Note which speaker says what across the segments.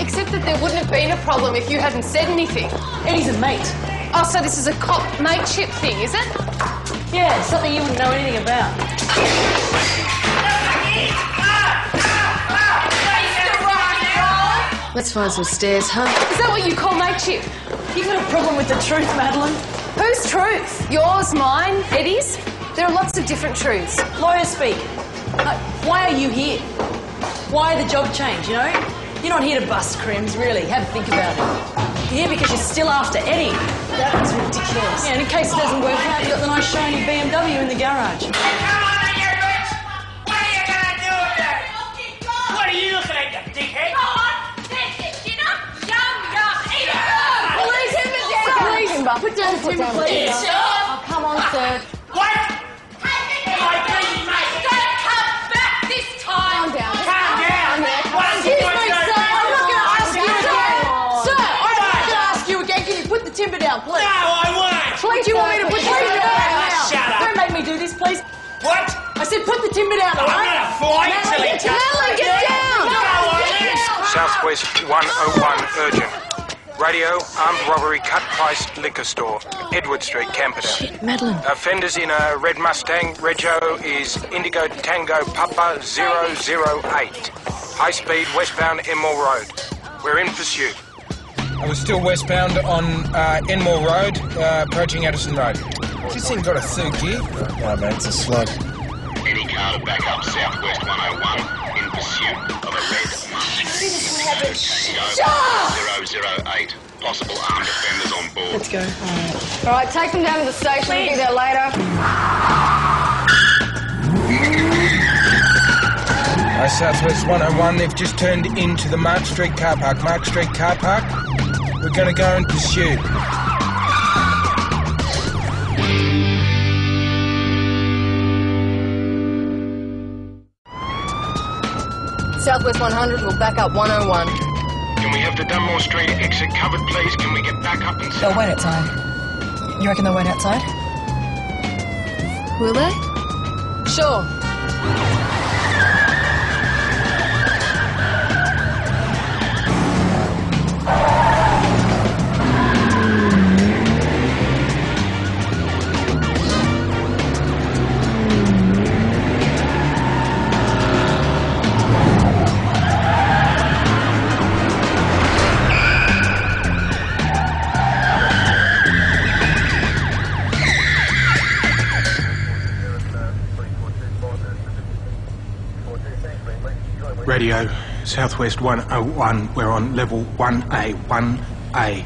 Speaker 1: except that there wouldn't have been a problem if you hadn't said anything.
Speaker 2: Eddie's a mate.
Speaker 1: Oh, so this is a cop mateship thing, is it?
Speaker 2: Yeah, something you wouldn't know anything about.
Speaker 3: Let's find some stairs, huh?
Speaker 1: Is that what you call mateship?
Speaker 2: You got a problem with the truth, Madeline?
Speaker 1: Whose truth? Yours, mine, Eddie's? There are lots of different truths.
Speaker 2: Lawyer speak. Like, why are you here? Why the job change, you know? You're not here to bust crims, really. Have a think about it. You're here because you're still after Eddie. That was ridiculous. Yeah, and in case it doesn't work out, you've got the nice shiny BMW in the garage.
Speaker 4: Come on, you bitch! What are you gonna do with it? What are you looking at, you dickhead?
Speaker 1: Police him down! Police him
Speaker 2: Put down the timber, please.
Speaker 1: Oh, come on, sir.
Speaker 2: Said put the timber down,
Speaker 4: I'm gonna fight till he
Speaker 2: get down, get down.
Speaker 4: Go on, then.
Speaker 5: Southwest 101 urgent. Radio, armed robbery, cut price liquor store, Edward Street, Camperdown.
Speaker 3: Madeline.
Speaker 5: Offenders in a red Mustang. Rego is Indigo Tango Papa 008. High speed westbound Enmore Road. We're in pursuit. I was still westbound on uh, Enmore Road, uh, approaching Addison Road. This thing got a third gear?
Speaker 6: No, man, it's a slug.
Speaker 7: Any car to back up Southwest 101 in pursuit of a red Mustang. Tango 008. Possible armed offenders on board.
Speaker 2: Let's go.
Speaker 1: All right, take them down to the station. We'll be there later.
Speaker 5: Uh, Southwest 101, they've just turned into the Mark Street car park. Mark Street car park. We're going to go and pursuit.
Speaker 3: Southwest 100 will back up 101.
Speaker 5: Can we have the Dunmore Street exit covered, please? Can we get back up and...
Speaker 8: They'll wait outside. You reckon they'll wait outside?
Speaker 3: Will they? Sure.
Speaker 5: Radio, Southwest 101. We're on level 1A. 1A.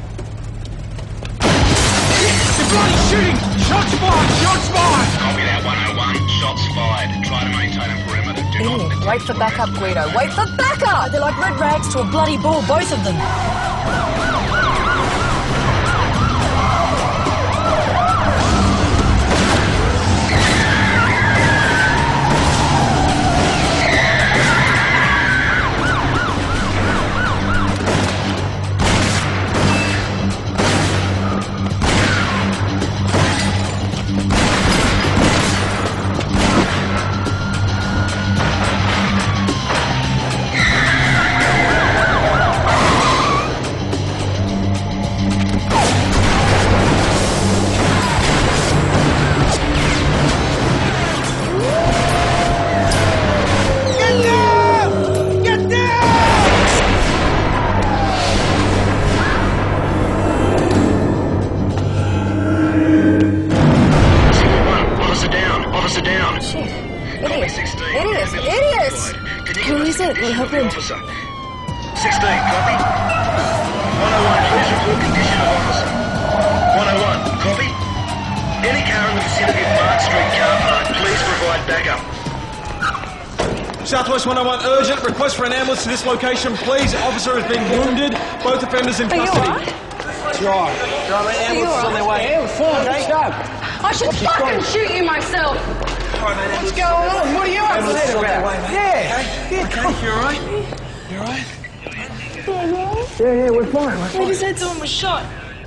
Speaker 5: bloody shooting! Shots fired! Shots fired!
Speaker 7: Copy that 101. Shots fired. Try to maintain a perimeter. Do not
Speaker 8: Idiot.
Speaker 7: attempt
Speaker 8: Wait for backup, Guido. Wait for backup! They're like red rags to a bloody bull, both of them.
Speaker 7: Position of the
Speaker 3: happened?
Speaker 7: Officer. 16, copy. 101, please report condition of officer. 101, copy. Any car in the vicinity of Mark Street car park, please provide backup.
Speaker 9: Southwest 101 urgent. Request for an ambulance to this location, please. Officer has been wounded. Both offenders in
Speaker 8: Are you
Speaker 9: custody.
Speaker 8: alright?
Speaker 9: That's right. Right, mate, ambulance is on their way. Yeah, we're fine, okay?
Speaker 1: I should fucking shoot you myself.
Speaker 9: What's going on? What are you up to about? Yeah. Yeah, okay. You alright? You alright? Yeah, yeah, we're fine. We're fine.
Speaker 8: He said someone was shot.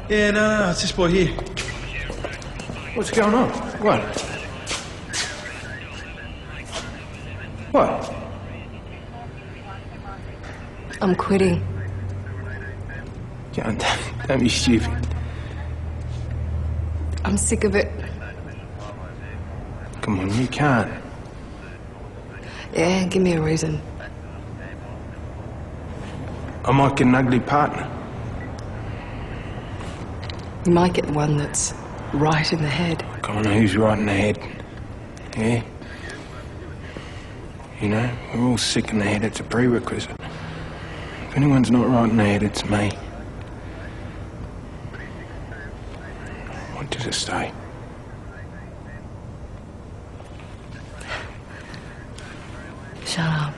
Speaker 9: Yeah, no, no, it's this boy here. What's going on? What? What?
Speaker 3: I'm quitting.
Speaker 5: Don't, don't be stupid.
Speaker 1: I'm sick of it.
Speaker 5: Come on, you can't.
Speaker 1: Yeah, give me a reason.
Speaker 5: I might get an ugly partner.
Speaker 1: You might get the one that's right in the head.
Speaker 5: Come on, who's right in the head? Yeah? You know, we're all sick in the head. It's a prerequisite. If anyone's not right in the head, it's me. What does it say?
Speaker 1: Shut up.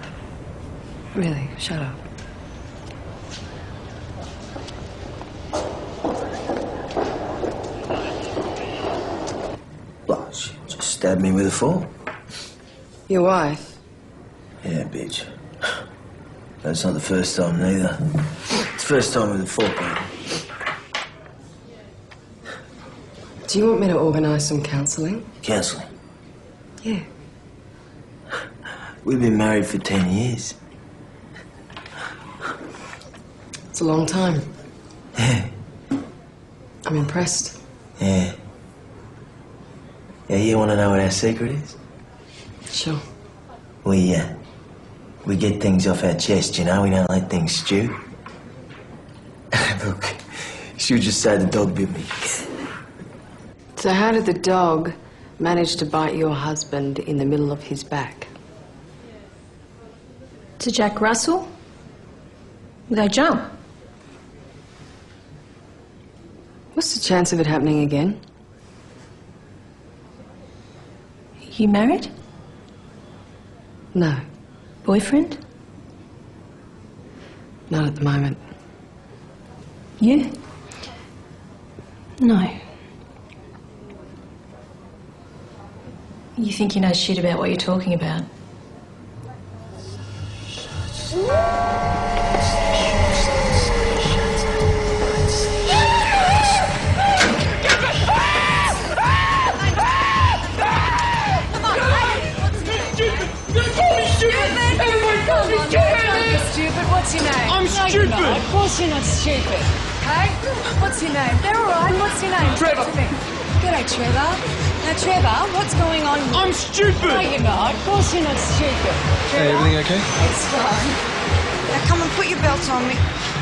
Speaker 1: Really, shut up.
Speaker 6: Well, she just stabbed me with a fork.
Speaker 1: Your wife?
Speaker 6: Yeah, bitch. That's not the first time, neither. It's the first time with a fork, man.
Speaker 1: Do you want me to organise some counselling?
Speaker 6: Counselling.
Speaker 1: Yeah.
Speaker 6: We've been married for ten years.
Speaker 1: It's a long time.
Speaker 6: Yeah.
Speaker 1: I'm impressed.
Speaker 6: Yeah. Yeah, you want to know what our secret is?
Speaker 1: Sure.
Speaker 6: We, uh, we get things off our chest, you know? We don't let things stew. Look, she would just say the dog bit me.
Speaker 1: So how did the dog manage to bite your husband in the middle of his back?
Speaker 8: To Jack Russell? They jump.
Speaker 1: What's the chance of it happening again?
Speaker 8: You married?
Speaker 1: No,
Speaker 8: Boyfriend?
Speaker 1: not at the moment.
Speaker 8: You? No. You think you know shit about what you're talking about?
Speaker 1: Stupid, what's your name?
Speaker 9: I'm stupid.
Speaker 1: Of course you're not stupid. Okay? What's your name? They're all right. What's your name?
Speaker 9: Trevor.
Speaker 1: Talk to me. G'day, Trevor. Now, Trevor, what's going on? here?
Speaker 9: I'm stupid.
Speaker 1: No, you're not. Of course you're not stupid.
Speaker 9: Hey, everything okay?
Speaker 1: It's fine.
Speaker 10: Now come and put your belt on me.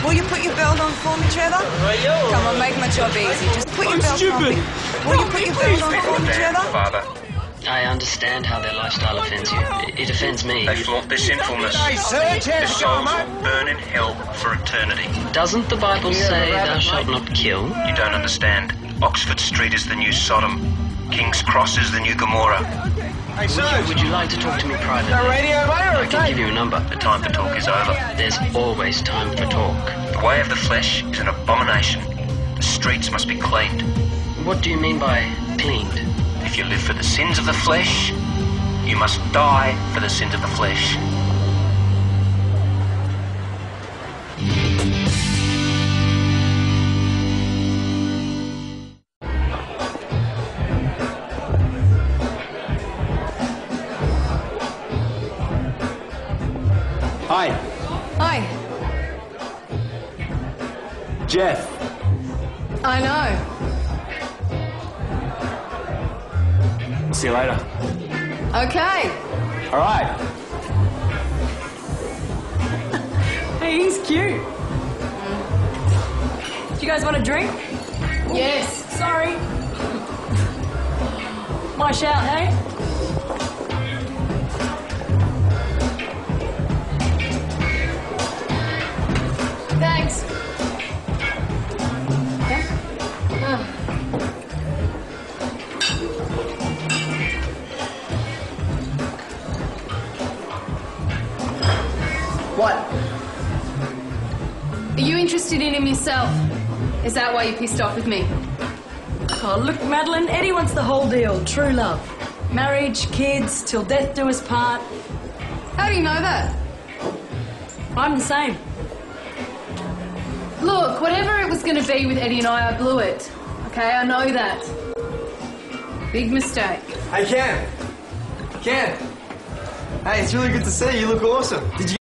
Speaker 10: Will you put your belt on for me, Trevor? Come on, make my job easy. Just put your
Speaker 9: I'm
Speaker 10: belt
Speaker 9: stupid.
Speaker 10: on me. Will you put your belt on for me, Trevor?
Speaker 11: Father. I understand how their lifestyle offends you. It, it offends me.
Speaker 7: They flaunt their sinfulness.
Speaker 9: Hey, search
Speaker 7: Their
Speaker 9: how's
Speaker 7: souls will burn in hell for eternity.
Speaker 11: Doesn't the Bible say thou shalt not kill?
Speaker 7: You don't understand. Oxford Street is the new Sodom. King's Cross is the new Gomorrah.
Speaker 9: Hey, Serge.
Speaker 11: Would you like to talk to me
Speaker 9: No
Speaker 11: privately?
Speaker 9: radio, mate, or
Speaker 11: I
Speaker 9: a
Speaker 11: can give you a number.
Speaker 7: The time for talk is over.
Speaker 11: There's always time for talk.
Speaker 7: The way of the flesh is an abomination. The streets must be cleaned.
Speaker 11: What do you mean by cleaned?
Speaker 7: If you live for the sins of the flesh, you must die for the sins of the flesh.
Speaker 1: Hi.
Speaker 9: Jeff.
Speaker 1: I know.
Speaker 9: See you later.
Speaker 1: Okay.
Speaker 9: All right.
Speaker 2: Hey, he's cute. Do you guys want a drink?
Speaker 1: Yes.
Speaker 2: Sorry. My shout, hey?
Speaker 1: Thanks.
Speaker 3: What?
Speaker 1: Are you interested in him yourself? Is that why you're pissed off with me?
Speaker 2: Oh, look, Madeline, Eddie wants the whole deal. True love. Marriage, kids, till death do us part.
Speaker 1: How do you know that?
Speaker 2: I'm the same.
Speaker 1: Look, whatever it was going to be with Eddie and I, I blew it. Okay, I know that. Big mistake.
Speaker 9: Hey, Cam. Cam. Hey, it's really good to see you. You look awesome. Did you?